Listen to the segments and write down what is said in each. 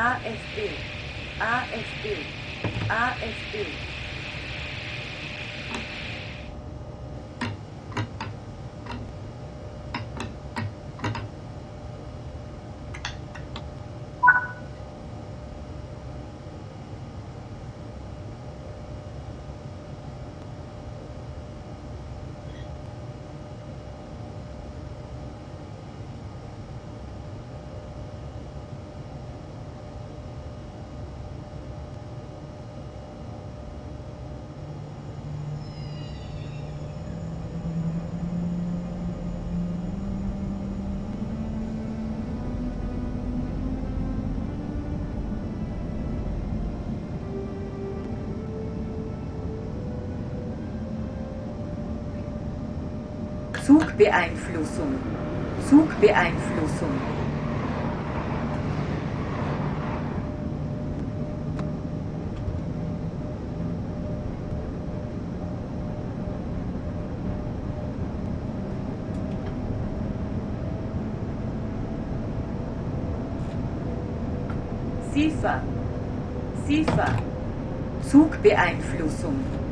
ASD, Zugbeeinflussung. Zugbeeinflussung. SIFA. SIFA. Zugbeeinflussung.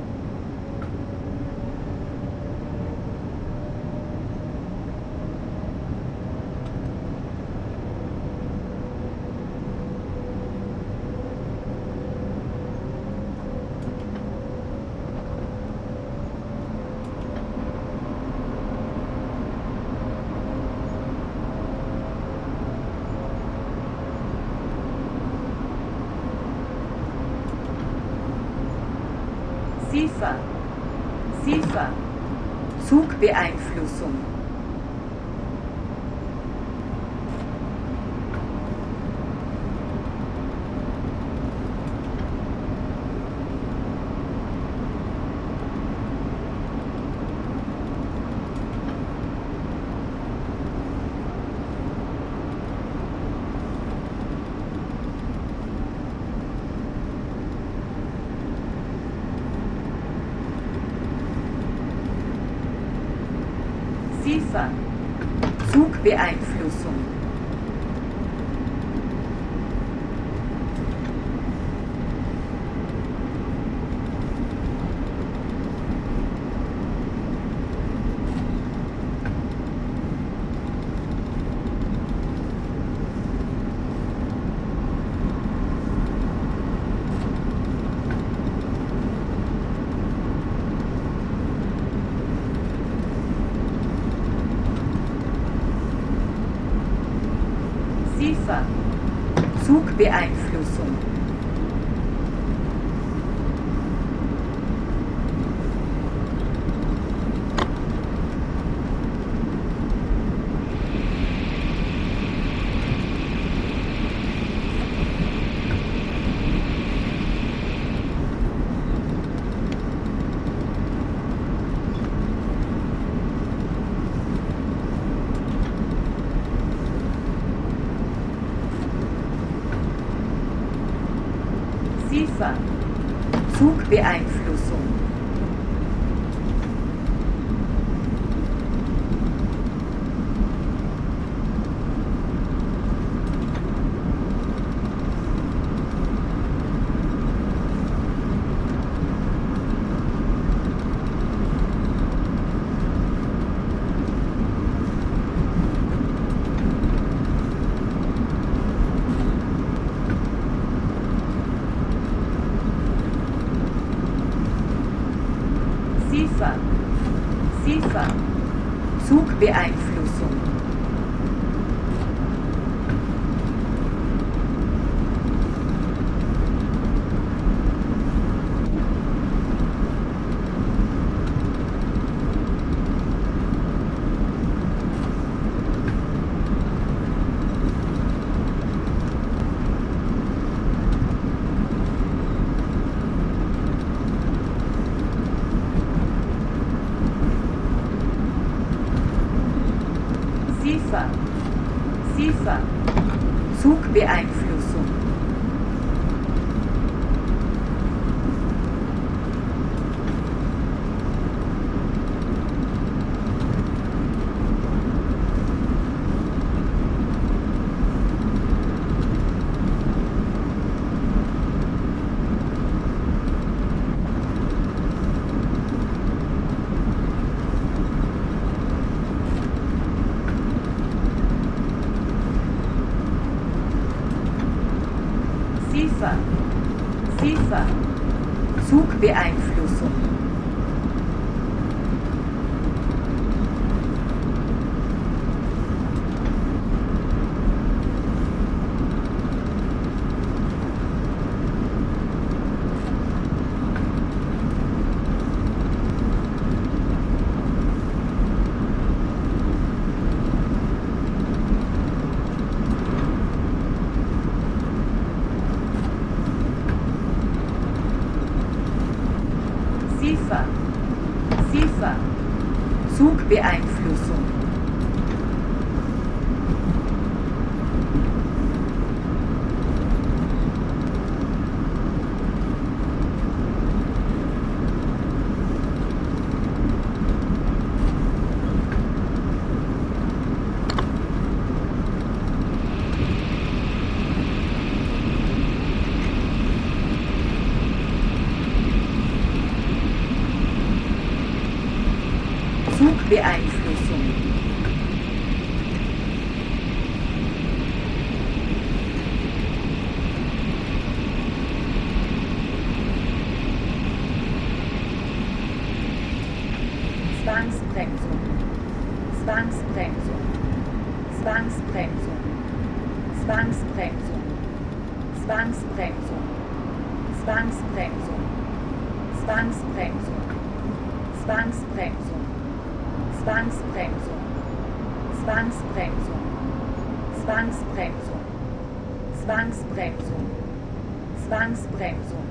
Zwangsbremsung,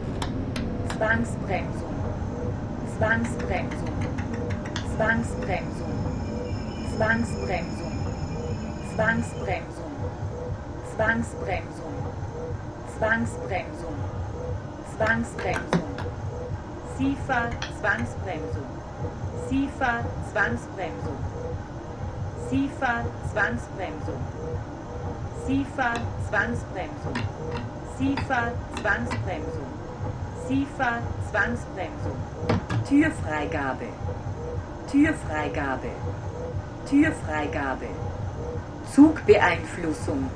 Zwangsbremsung, Zwangsbremsung, Zwangsbremsung, Zwangsbremsung, Zwangsbremsung, Zwangsbremsung, Zwangsbremsung, Zwangsbremsung, SIFA Zwangsbremsung, SIFA Zwangsbremsung, SIFA Zwangsbremsung, SIFA Zwangsbremsung, SIFA Zwangsbremsung, SIFA Zwangsbremsung, Türfreigabe, Türfreigabe, Türfreigabe, Zugbeeinflussung,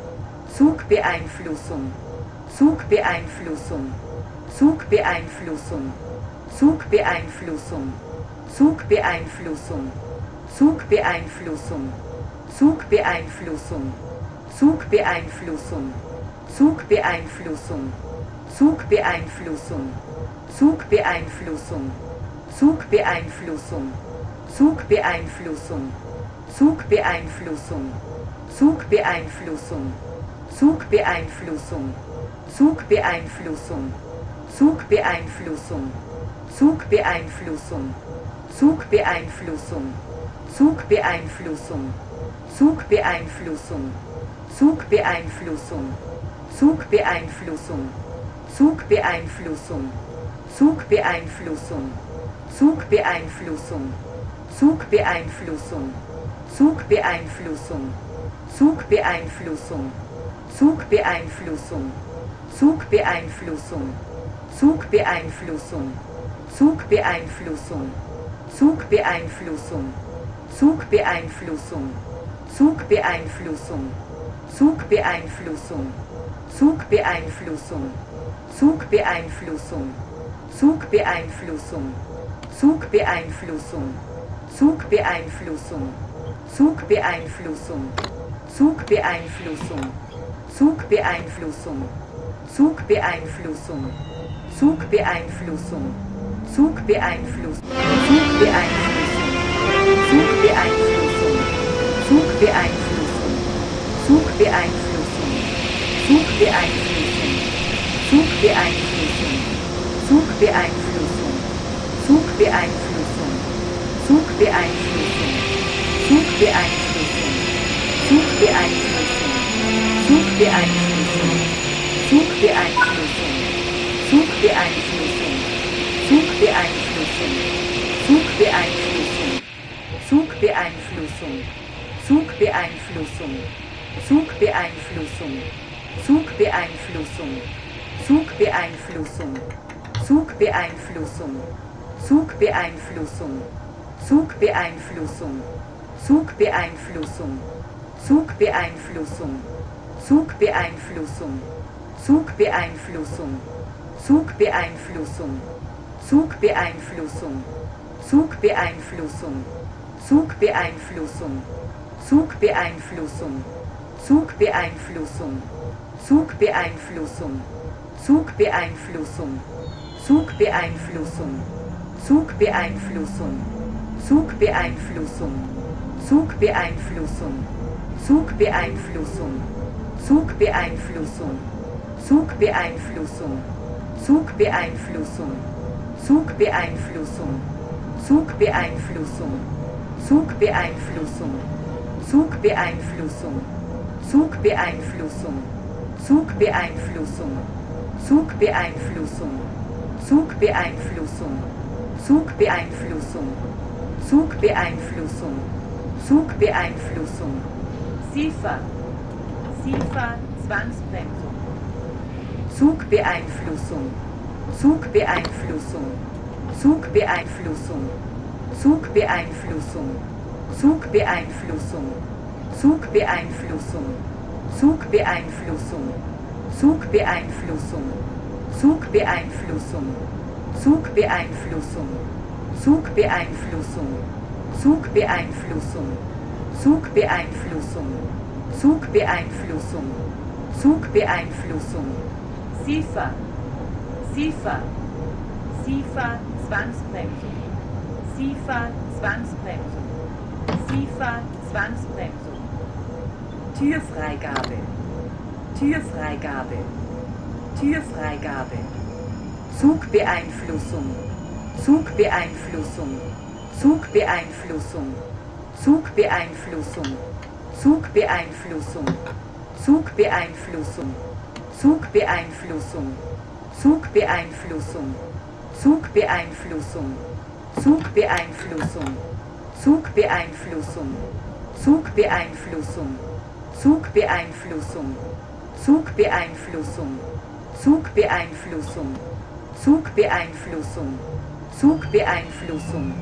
Zugbeeinflussung, Zugbeeinflussung, Zugbeeinflussung, Zugbeeinflussung, Zugbeeinflussung, Zugbeeinflussung, Zugbeeinflussung, Zugbeeinflussung, Zugbeeinflussung, Zugbeeinflussung, Zugbeeinflussung, Zugbeeinflussung, Zugbeeinflussung, Zugbeeinflussung, Zugbeeinflussung, Zugbeeinflussung, Zugbeeinflussung, Zugbeeinflussung, Zugbeeinflussung, Zugbeeinflussung, Zugbeeinflussung, Zugbeeinflussung, Zugbeeinflussung, Zugbeeinflussung, Zugbeeinflussung, Zugbeeinflussung, Zugbeeinflussung, Zugbeeinflussung, Zugbeeinflussung, Zugbeeinflussung, Zugbeeinflussung, Zugbeeinflussung, Zugbeeinflussung, Zugbeeinflussung, Zugbeeinflussung, Zugbeeinflussung, Zugbeeinflussung, Zugbeeinflussung, Zugbeeinflussung, Zugbeeinflussung, Zugbeeinflussung, Zugbeeinflussung, Zugbeeinflussung, Zugbeeinflussung, Zugbeeinflussung, Zugbeeinflussung, Zugbeeinflussung, Zugbeeinflussung, Zugbeeinflussung, Zugbeeinflussung, Zugbeeinflussung, Zugbeeinflussung, Zugbeeinflussung, Zugbeeinflussung, Zugbeeinflussung, Zugbeeinflussung, Zugbeeinflussung, Zugbeeinflussung, Zugbeeinflussung, Zugbeeinflussung, Zugbeeinflussung, Zugbeeinflussung, Zugbeeinflussung, Zugbeeinflussung, Zugbeeinflussung, Zugbeeinflussung, Zugbeeinflussung, Zugbeeinflussung, Zugbeeinflussung, Zugbeeinflussung, Zugbeeinflussung, Zugbeeinflussung, Zugbeeinflussung, Zugbeeinflussung, Zugbeeinflussung, Zugbeeinflussung, Zugbeeinflussung, Zugbeeinflussung, Zugbeeinflussung, Zugbeeinflussung, Zugbeeinflussung, Zugbeeinflussung, Zugbeeinflussung, Zugbeeinflussung, Zugbeeinflussung, Zugbeeinflussung, Zugbeeinflussung, Zugbeeinflussung, Zugbeeinflussung, Zugbeeinflussung, Zugbeeinflussung, Zugbeeinflussung, Zugbeeinflussung, Zugbeeinflussung, Zugbeeinflussung, Zugbeeinflussung, Zugbeeinflussung, Zugbeeinflussung, Zugbeeinflussung, Zugbeeinflussung, Zugbeeinflussung, Zugbeeinflussung, Zugbeeinflussung, SIFA, SIFA Zwangsbremsung, Zugbeeinflussung, Zugbeeinflussung, Zugbeeinflussung, Zugbeeinflussung, Zugbeeinflussung, Zugbeeinflussung, Zugbeeinflussung, Zugbeeinflussung, Zugbeeinflussung, Zugbeeinflussung, Zugbeeinflussung, Zugbeeinflussung, Zugbeeinflussung, Zugbeeinflussung, Zugbeeinflussung, SIFA, SIFA, SIFA Zwangsbremsung, SIFA Zwangsbremsung, SIFA Zwangsbremsung, Türfreigabe, Türfreigabe, Türfreigabe, Zugbeeinflussung, Zugbeeinflussung, Zugbeeinflussung, Zugbeeinflussung, Zugbeeinflussung, Zugbeeinflussung, Zugbeeinflussung, Zugbeeinflussung, Zugbeeinflussung, Zugbeeinflussung, Zugbeeinflussung, Zugbeeinflussung, Zugbeeinflussung, Zugbeeinflussung, Zugbeeinflussung, Zugbeeinflussung, Zugbeeinflussung.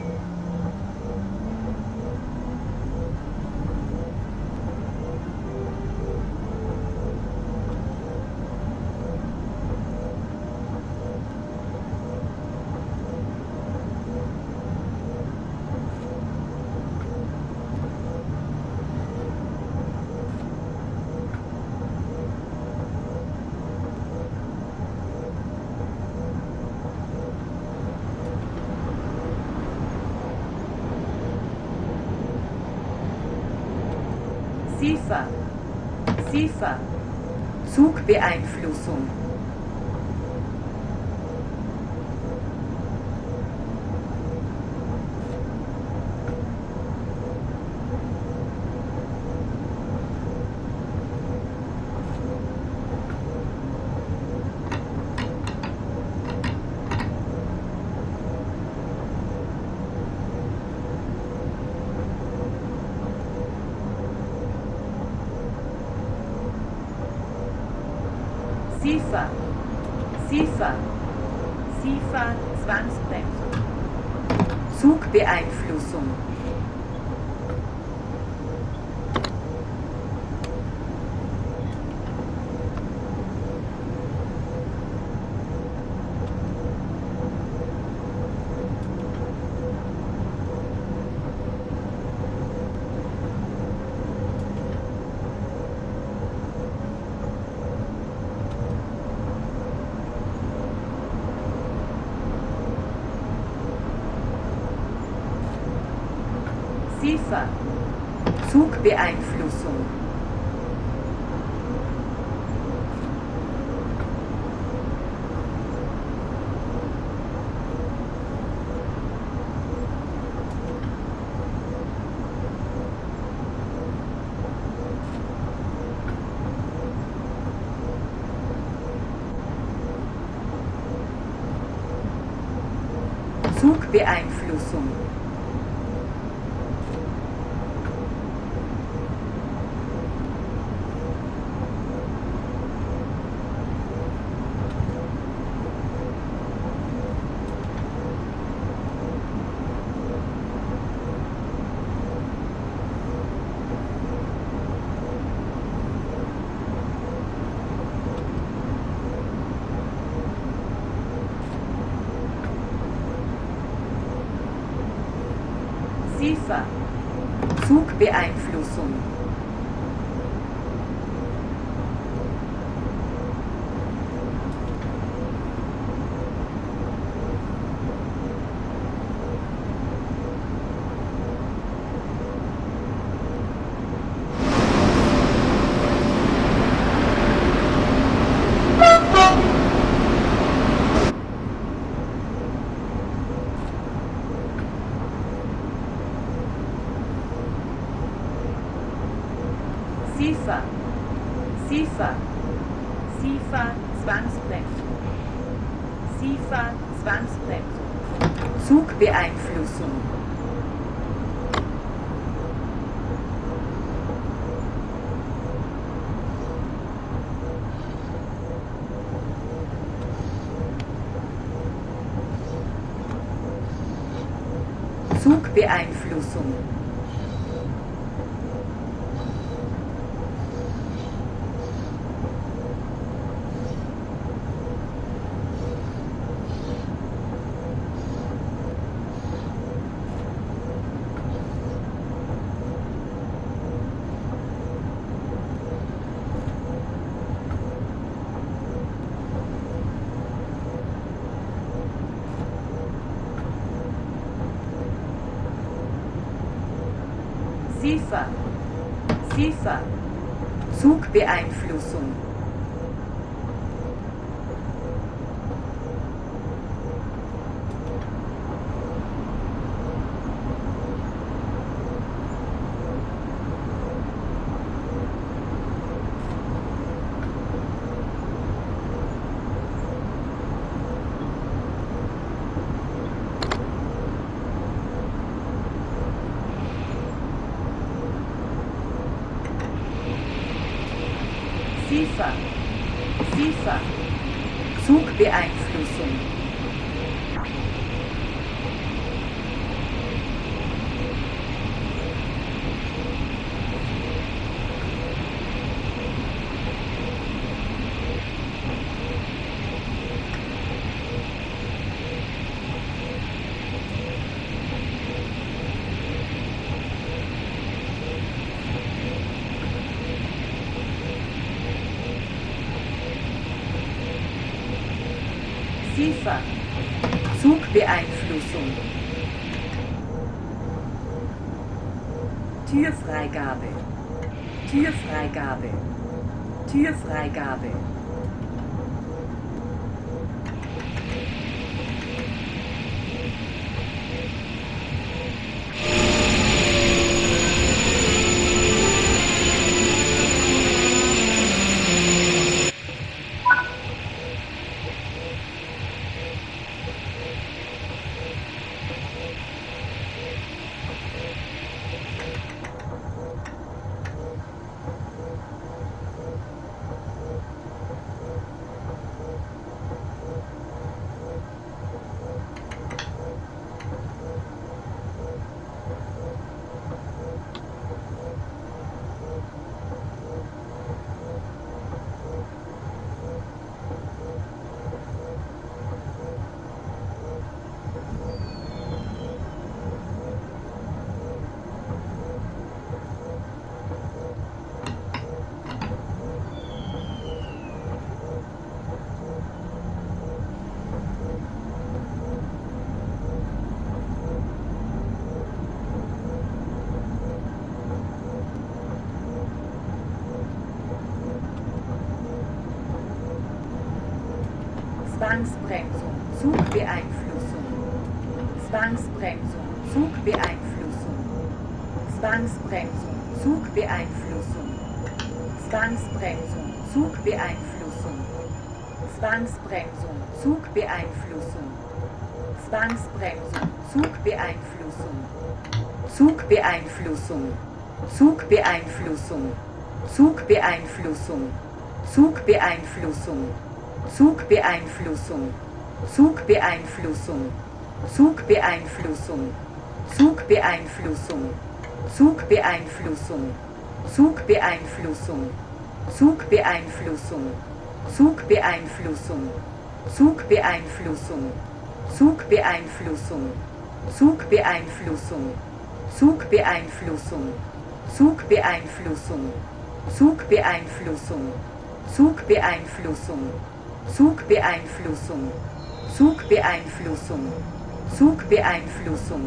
Käfer. Zugbeeinflussung. bi Zugbeeinflussung. SIFA, SIFA, SIFA Zwangsbremsung, SIFA Zwangsbremsung, Zugbeeinflussung. Zugbeeinflussung. SIFA, SIFA, Zugbeeinflussung. SIFA, SIFA, Zugbeeinflussung. SIFA, Zugbeeinflussung. Türfreigabe, Türfreigabe, Türfreigabe, Zwangsbremsung. Zugbeeinflussung. Zwangsbremsung. Zugbeeinflussung. Zwangsbremsung. Zugbeeinflussung. Zwangsbremsung. Zugbeeinflussung. Zwangsbremsung. Zugbeeinflussung. Zwangsbremsung, Zugbeeinflussung, Zugbeeinflussung, Zugbeeinflussung, Zugbeeinflussung, Zugbeeinflussung, Zugbeeinflussung, Zugbeeinflussung, Zugbeeinflussung, Zugbeeinflussung, Zugbeeinflussung, Zugbeeinflussung, Zugbeeinflussung, Zugbeeinflussung, Zugbeeinflussung, Zugbeeinflussung, Zugbeeinflussung, Zugbeeinflussung, Zugbeeinflussung, Zugbeeinflussung, Zugbeeinflussung, Zugbeeinflussung, Zugbeeinflussung, Zugbeeinflussung,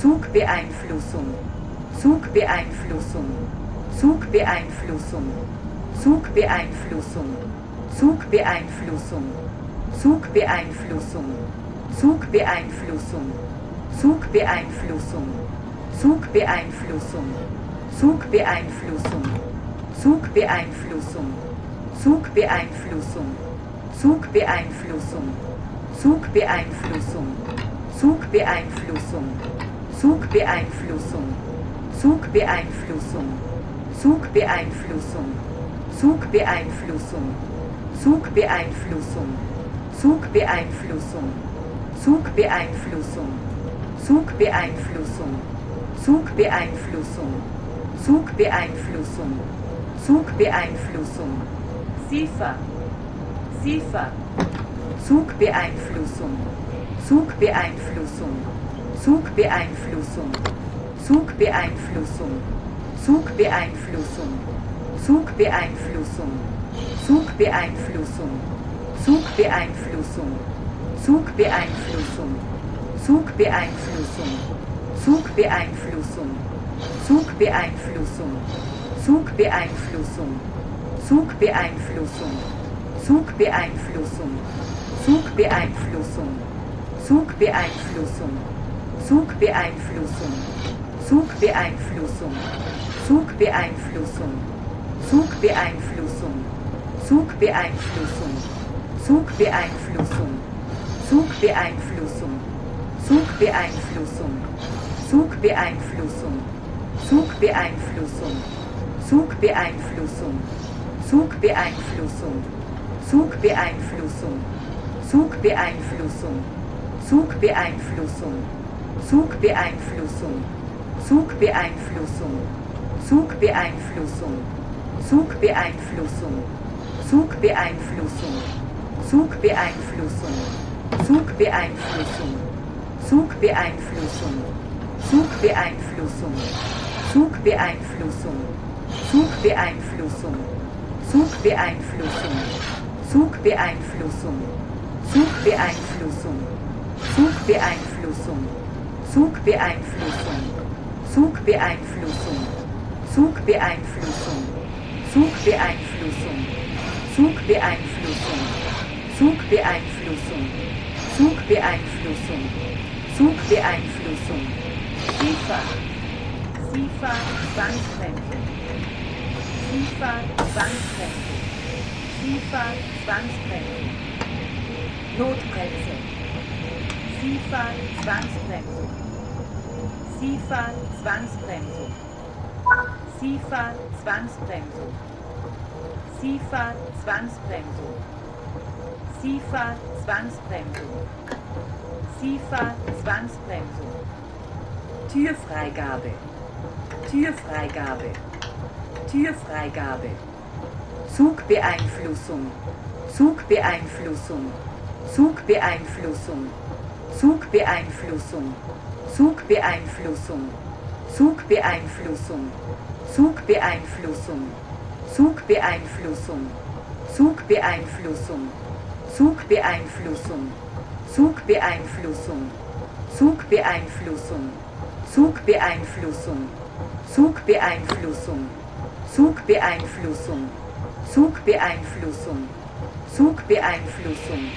Zugbeeinflussung, Zugbeeinflussung, Zugbeeinflussung, Zugbeeinflussung, Zugbeeinflussung, Zugbeeinflussung, Zugbeeinflussung, Zugbeeinflussung, Zugbeeinflussung, Zugbeeinflussung, Zugbeeinflussung, Zugbeeinflussung, Zugbeeinflussung, Zugbeeinflussung, Zugbeeinflussung, Zugbeeinflussung, Zugbeeinflussung, Zugbeeinflussung, Zugbeeinflussung, Zugbeeinflussung, Zugbeeinflussung, Zugbeeinflussung, Zugbeeinflussung, Zugbeeinflussung, Zugbeeinflussung, Zugbeeinflussung, Sifa, Sifa, Zugbeeinflussung, Zugbeeinflussung, Zugbeeinflussung, Zugbeeinflussung, Zugbeeinflussung, Zugbeeinflussung, Zugbeeinflussung, Zugbeeinflussung, Zugbeeinflussung, Zugbeeinflussung, Zugbeeinflussung, Zugbeeinflussung, Zugbeeinflussung, Zugbeeinflussung, Zugbeeinflussung, Zugbeeinflussung, Zugbeeinflussung, Zugbeeinflussung, Zugbeeinflussung, Zugbeeinflussung, Zugbeeinflussung, Zugbeeinflussung, Zugbeeinflussung, Zugbeeinflussung, Zugbeeinflussung, Zugbeeinflussung, Zugbeeinflussung, Zugbeeinflussung, Zugbeeinflussung, Zugbeeinflussung, Zugbeeinflussung, Zugbeeinflussung, Zugbeeinflussung, Zugbeeinflussung, Zugbeeinflussung, Zugbeeinflussung, Zugbeeinflussung, Zugbeeinflussung, Zugbeeinflussung, Zugbeeinflussung, Zugbeeinflussung, Zugbeeinflussung, Zugbeeinflussung, Zugbeeinflussung, Zugbeeinflussung, Zugbeeinflussung, Zugbeeinflussung, Zugbeeinflussung, Zugbeeinflussung, Zugbeeinflussung, Zugbeeinflussung, Zugbeeinflussung, Zugbeeinflussung, Zugbeeinflussung, Zugbeeinflussung, Sifa, Sifa, Zwangsbremsung, Sifa, Zwangsbremsung, Sifa, Zwangsbremsung, Notbremse, Sifa, Zwangsbremsung, Sifa, Zwangsbremsung, Sifa, Zwangsbremsung, Sifa, Zwangsbremsung, Sifa, Zwangsbremsung, Sifa, Zwangsbremsung, Türfreigabe, Türfreigabe, Türfreigabe, Zugbeeinflussung, Zugbeeinflussung, Zugbeeinflussung, Zugbeeinflussung, Zugbeeinflussung, Zugbeeinflussung, Zugbeeinflussung, Zugbeeinflussung, Zugbeeinflussung, Zugbeeinflussung, Zugbeeinflussung, Zugbeeinflussung, Zugbeeinflussung, Zugbeeinflussung, Zugbeeinflussung, Zugbeeinflussung, Zugbeeinflussung,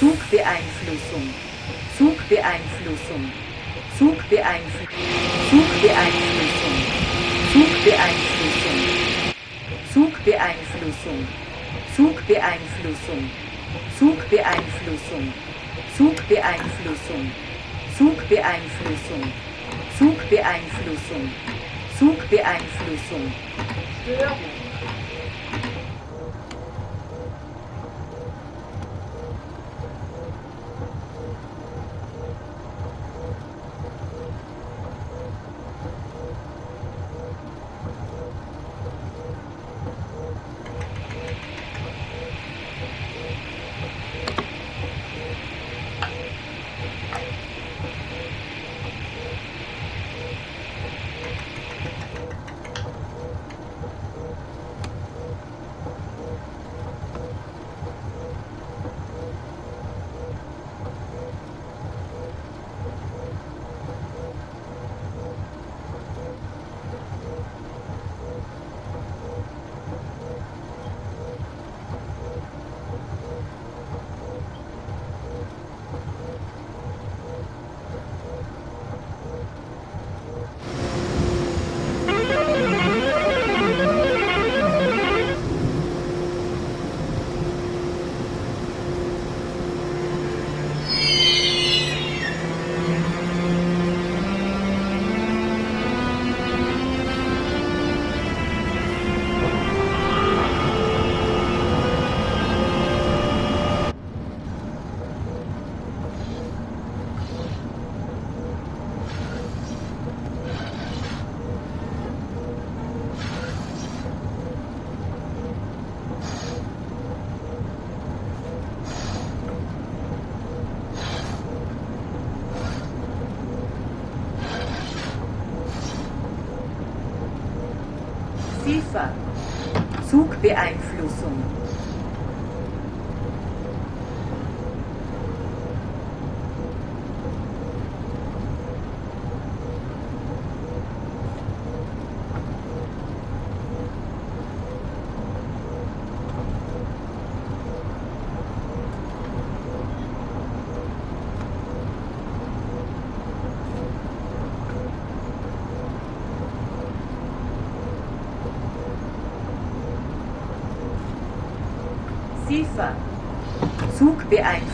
Zugbeeinflussung, Zugbeeinflussung, Zugbeeinflussung, Zugbeeinflussung, Zugbeeinflussung, Zugbeeinflussung, Zugbeeinflussung, Zugbeeinflussung, Zugbeeinflussung, Zugbeeinflussung, Zugbeeinflussung, Störung, Zugbeeinflussung,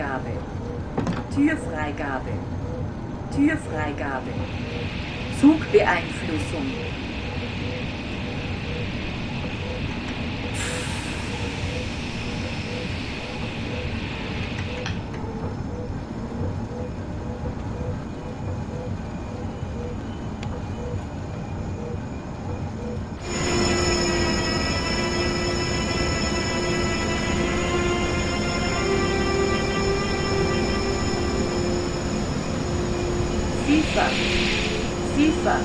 Türfreigabe. SIFA.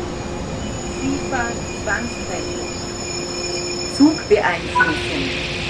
SIFA. Zwangsbremsung. Zugbeeinflussung.